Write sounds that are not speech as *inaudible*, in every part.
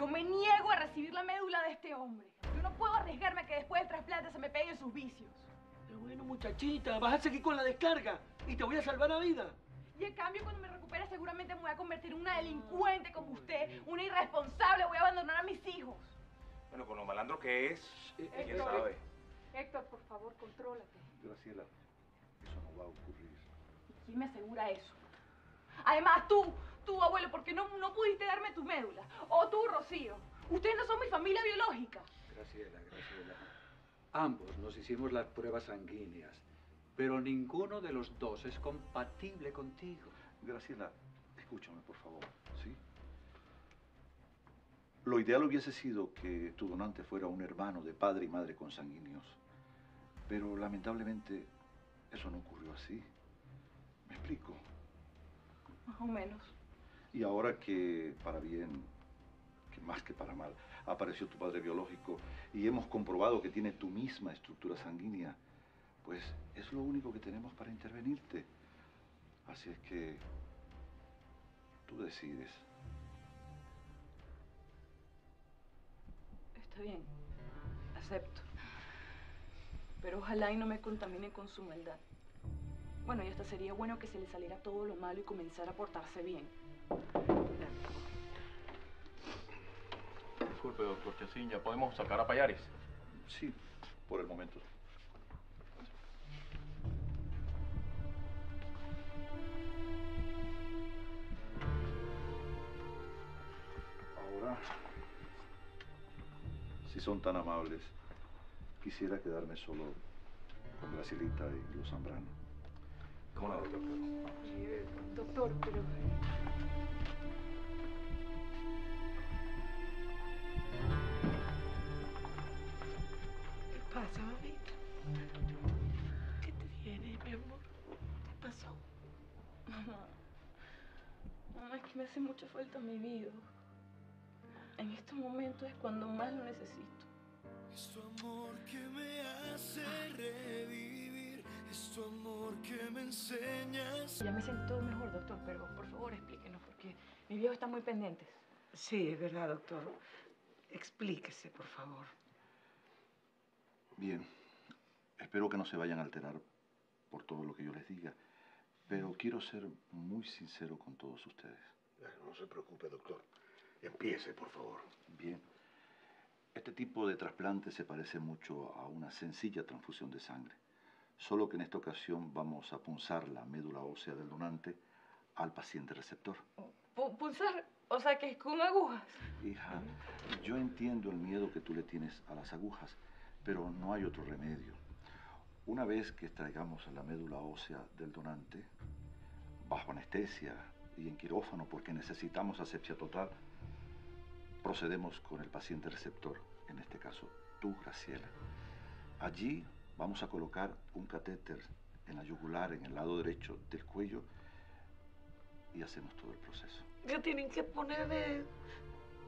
Yo me niego a recibir la médula de este hombre. Yo no puedo arriesgarme a que después del trasplante se me peguen sus vicios. Pero bueno, muchachita, vas a seguir con la descarga y te voy a salvar la vida. Y en cambio, cuando me recupere, seguramente me voy a convertir en una delincuente como usted, una irresponsable. Voy a abandonar a mis hijos. Bueno, con lo malandro que es, Eh, quién Héctor. sabe. Héctor, por favor, contrólate. Graciela, eso no va a ocurrir. ¿Y quién me asegura eso? Además, tú, tú, abuelo, ¿por qué no, no pudiste darme tu médula? O tú, Rocío. Ustedes no son mi familia biológica. Graciela, Graciela. Ambos nos hicimos las pruebas sanguíneas, pero ninguno de los dos es compatible contigo. Graciela, escúchame, por favor, ¿sí? Lo ideal hubiese sido que tu donante fuera un hermano de padre y madre consanguíneos, pero lamentablemente eso no ocurrió así. ¿Me explico? Más o menos. Y ahora que para bien, que más que para mal, apareció tu padre biológico y hemos comprobado que tiene tu misma estructura sanguínea, pues es lo único que tenemos para intervenirte. Así es que tú decides. Está bien. Acepto. Pero ojalá y no me contamine con su maldad. Bueno, y hasta sería bueno que se le saliera todo lo malo y comenzara a portarse bien. Disculpe, doctor Chacín, ¿ya podemos sacar a Payares? Sí, por el momento. Ahora, si son tan amables, quisiera quedarme solo con Gracielita y los Zambrano. ¿Cómo no, doctor? Eh, doctor, pero... ¿Qué pasa, mamita? ¿Qué te viene, mi amor? ¿Qué pasó? Mamá. Mamá, es que me hace mucha falta mi vida. En estos momentos es cuando más lo necesito. Es tu amor que me hace revivir, es tu amor que me enseñas. Ya me siento mejor, doctor, pero por favor explíquenos, porque mi viejo está muy pendiente. Sí, es verdad, doctor. Explíquese, por favor. Bien, espero que no se vayan a alterar por todo lo que yo les diga, pero quiero ser muy sincero con todos ustedes. No se preocupe, doctor. Empiece, por favor. Bien. Este tipo de trasplante se parece mucho a una sencilla transfusión de sangre, solo que en esta ocasión vamos a punzar la médula ósea del donante al paciente receptor. Pu- pulsar, o sea que es con agujas. Hija, yo entiendo el miedo que tú le tienes a las agujas, pero no hay otro remedio. Una vez que extraigamos la médula ósea del donante, bajo anestesia y en quirófano porque necesitamos asepsia total, procedemos con el paciente receptor, en este caso tú, Graciela. Allí vamos a colocar un catéter en la yugular, en el lado derecho del cuello, y hacemos todo el proceso. Ya tienen que ponerle,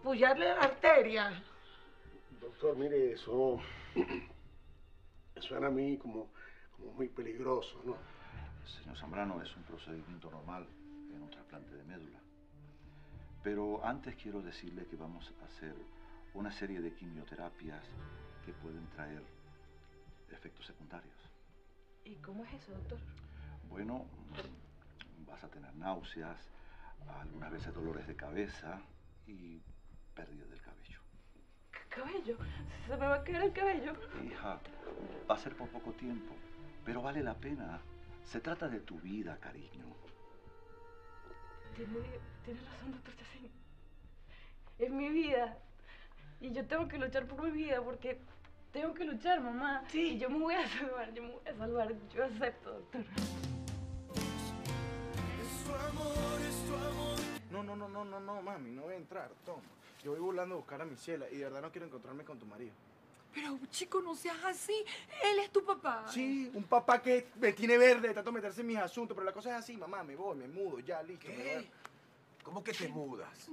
pullarle la arteria. Doctor, mire, eso *clears throat* suena a mí como, como muy peligroso, ¿no? Señor Zambrano, es un procedimiento normal en un trasplante de médula. Pero antes quiero decirle que vamos a hacer una serie de quimioterapias que pueden traer efectos secundarios. ¿Y cómo es eso, doctor? Bueno, vas a tener náuseas, algunas veces dolores de cabeza y pérdida del cabello. ¿Qué cabello? Se me va a caer el cabello. Hija, va a ser por poco tiempo, pero vale la pena. Se trata de tu vida, cariño. Tiene, tiene razón, doctor Chacín. Es mi vida. Y yo tengo que luchar por mi vida porque tengo que luchar, mamá. Sí. Y yo me voy a salvar, yo me voy a salvar. Yo acepto, doctor. Es tu amor, es tu amor. No, no, no, no, no, no, mami, no voy a entrar, toma. Yo voy volando a buscar a mi ciela y de verdad no quiero encontrarme con tu marido. Pero, chico, no seas así. Él es tu papá. Sí, un papá que me tiene verde, trato de meterse en mis asuntos, pero la cosa es así, mamá, me voy, me mudo, ya, listo. me ¿Qué? voy. ¿Cómo que te mudas?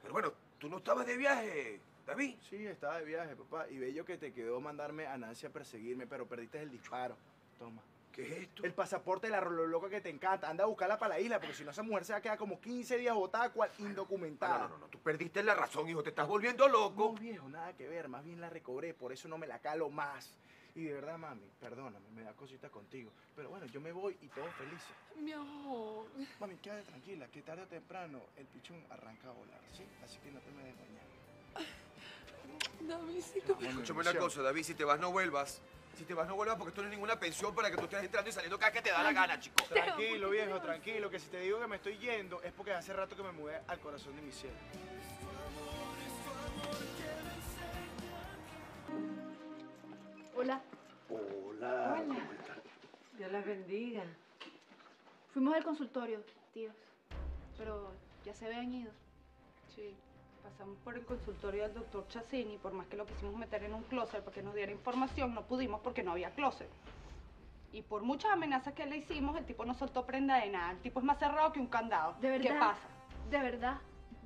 Pero bueno, tú no estabas de viaje, David. Sí, estaba de viaje, papá, y bello que te quedó mandarme a Nancy a perseguirme, pero perdiste el disparo. Toma. ¿Qué es esto? El pasaporte de la rolo loca que te encanta. Anda a buscarla para la isla, porque si no esa mujer se va a quedar como 15 días botada cual indocumentada. No, no, no, no, tú perdiste la razón, hijo, te estás volviendo loco. No, viejo, nada que ver. Más bien la recobré, por eso no me la calo más. Y de verdad, mami, perdóname, me da cosita contigo. Pero bueno, yo me voy y todos felices. Mi amor. Mami, quédate tranquila, que tarde o temprano el pichón arranca a volar, ¿sí? Así que no te me des Escúchame una cosa, David, si te vas no vuelvas. Si te vas no vuelvas porque esto no es ninguna pensión para que tú estés entrando y saliendo cada vez que te da la gana, chico. Tranquilo, viejo, tranquilo, que si te digo que me estoy yendo es porque hace rato que me mudé al corazón de mi cielo. Hola. Hola, ¿cómo estás? Dios las bendiga. Fuimos al consultorio, tíos. Pero ya se habían ido. Sí, pasamos por el consultorio del doctor Chacini, por más que lo quisimos meter en un closet para que nos diera información, no pudimos porque no había closet. Y por muchas amenazas que le hicimos, el tipo no soltó prenda de nada. El tipo es más cerrado que un candado. ¿De verdad? ¿Qué pasa? De verdad,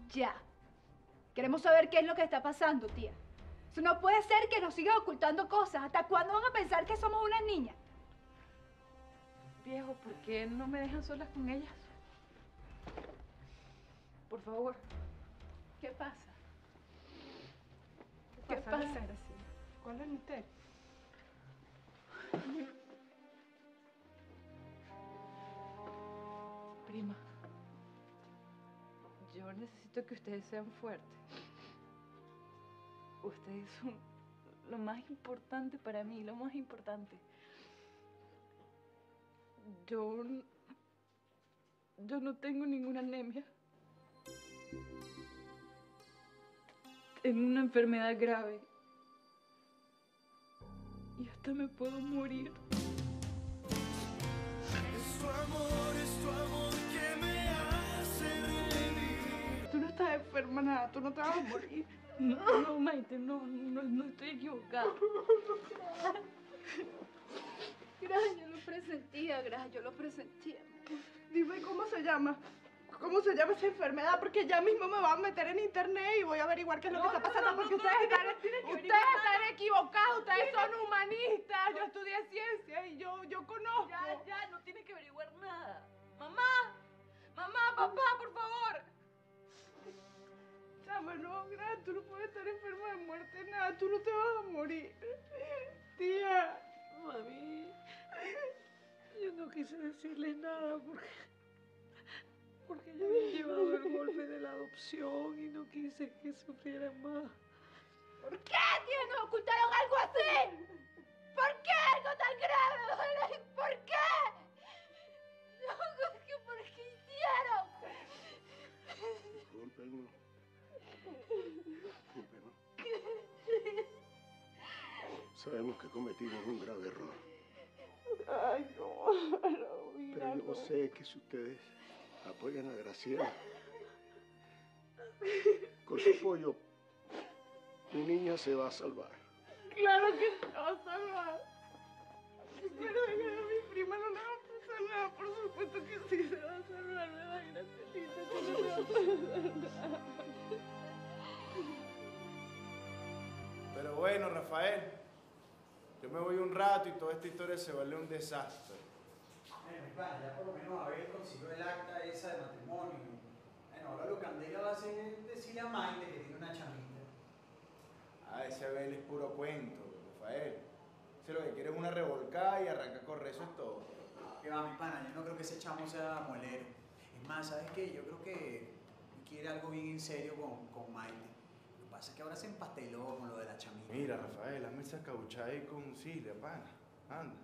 ya. Queremos saber qué es lo que está pasando, tía. Eso no puede ser que nos sigan ocultando cosas. ¿Hasta cuándo van a pensar que somos unas niñas? Viejo, ¿por qué no me dejan solas con ellas? Por favor. ¿Qué pasa? ¿Qué ¿Qué pasa? ¿Cuál es misterio? Prima, yo necesito que ustedes sean fuertes. Ustedes son lo más importante para mí, lo más importante. Yo, yo no tengo ninguna anemia. Tengo una enfermedad grave. Y hasta me puedo morir. Es tu amor, es tu amor que me hace revivir. Tú no estás enferma nada, tú no te vas a morir. No, no, Maite, no, no, no estoy equivocada. Gracias, yo lo presentía, gracias, yo lo presentía. Dime cómo se llama. ¿Cómo se llama esa enfermedad? Porque ya mismo me van a meter en internet y voy a averiguar qué es lo que está pasando. porque ustedes, están, ustedes están equivocados, ustedes son humanistas. Yo estudié ciencia y yo, yo conozco. Ya, ya, no tiene que averiguar nada. Mamá, mamá, papá, por favor. Chama, no, Gran, tú no puedes estar enferma de muerte, nada, tú no te vas a morir. Tía. Mami, yo no quise decirle nada porque, porque ya había llevado el golpe de la adopción y no quise que sufrieran más. ¿Por qué, tía, nos ocultaron algo así? ¿Por qué algo tan grave? ¿Por qué? No, ¿qué- ¿Por qué hicieron? Discúlpenos. Discúlpenos. Sabemos que cometimos un grave error. Ay, no, no, mira, Pero yo no. sé que si ustedes apoyan a Graciela, con su apoyo, mi niña se va a salvar. Claro que se va a salvar. Pero a mi prima no le va a pasar nada, por supuesto que sí se va a salvar, ¿verdad, Gracielita? Que no le va a pasar nada. Pero bueno, Rafael, yo me voy un rato y toda esta historia se vuelve un desastre. Bueno, pana, ya por lo menos Abel consiguió el acta esa de matrimonio. Bueno, ahora lo que Candela va a hacer es decirle a Maite que tiene una chamita. Ah, ese Abel es puro cuento, Rafael. Ese lo que quiere es una revolcada y arranca a correr, eso es todo. Que va, mi pana, yo no creo que ese chamo sea molero. Es más, ¿sabes qué? Yo creo que quiere algo bien en serio con, con Maite. Lo que pasa es que ahora se empasteló con lo de la chamita. Mira, Rafael, hazme esa cauchada ahí con Cilia, pana. Anda.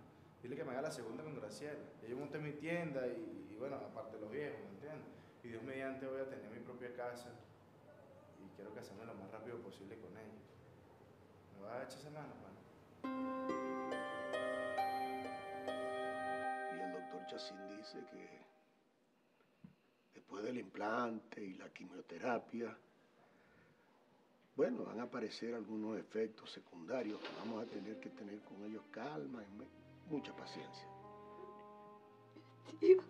Dile que me haga la segunda con Graciela. Ya Yo monté mi tienda y, y bueno, aparte los viejos, ¿me entiendes? Y Dios mediante voy a tener mi propia casa y quiero casarme lo más rápido posible con ella. ¿Me vas a echar esa mano? Y el doctor Chacín dice que después del implante y la quimioterapia, bueno, van a aparecer algunos efectos secundarios que vamos a tener que tener con ellos calma y mucha paciencia. Tío.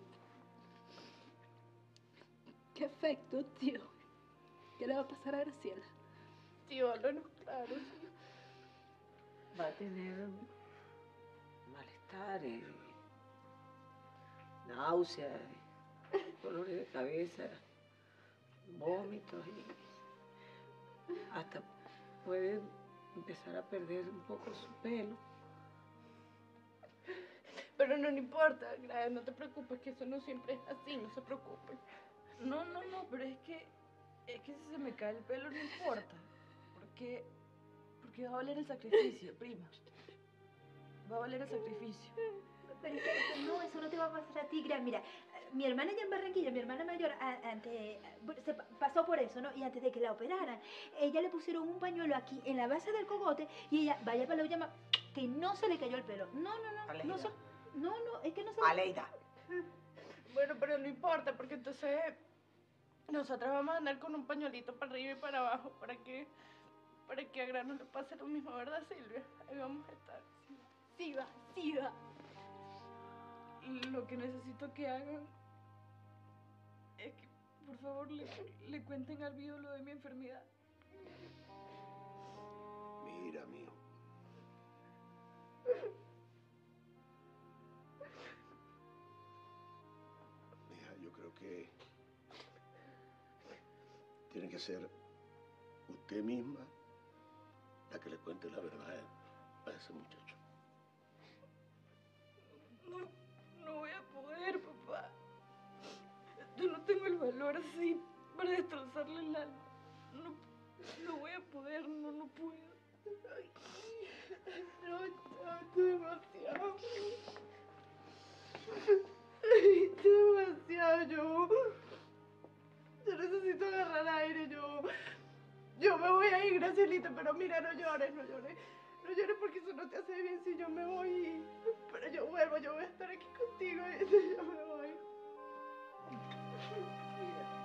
¿Qué efecto, tío? ¿Qué le va a pasar a Graciela? Tío, háblanos claro. Va a tener malestar y náuseas, dolores de cabeza, vómitos y hasta puede empezar a perder un poco su pelo. Pero no, no importa, no te preocupes, que eso no siempre es así, no se preocupen. No, no, no, pero es que, es que si se me cae el pelo no importa. Porque, porque va a valer el sacrificio, prima. Va a valer el sacrificio. Pero es que no, eso no te va a pasar a ti, Gran. Mira, mi hermana ya en Barranquilla, mi hermana mayor, antes, se pa- pasó por eso, ¿no? Y antes de que la operaran, ella le pusieron un pañuelo aquí en la base del cogote y ella, vaya para la llama, que no se le cayó el pelo. No, no, no. No, Aleida. se- no, no, es que no se Aleida. Bueno, pero no importa, porque entonces nosotras vamos a andar con un pañuelito para arriba y para abajo para que, para que a Grano le pase lo mismo, ¿verdad, Silvia? Ahí vamos a estar. Sí va, sí va. Lo que necesito que hagan es que, por favor, le, le cuenten al Vido lo de mi enfermedad. Mira, mío. Ser usted misma la que le cuente la verdad a ese muchacho. No, no voy a poder, papá. Yo no tengo el valor así para destrozarle el alma. No, no voy a poder, no, no puedo. Ay, no, no, demasiado. Pero mira, no llores, no llores. No llores porque eso no te hace bien si yo me voy. Pero yo vuelvo, yo voy a estar aquí contigo *laughs* y yo me voy. Mira.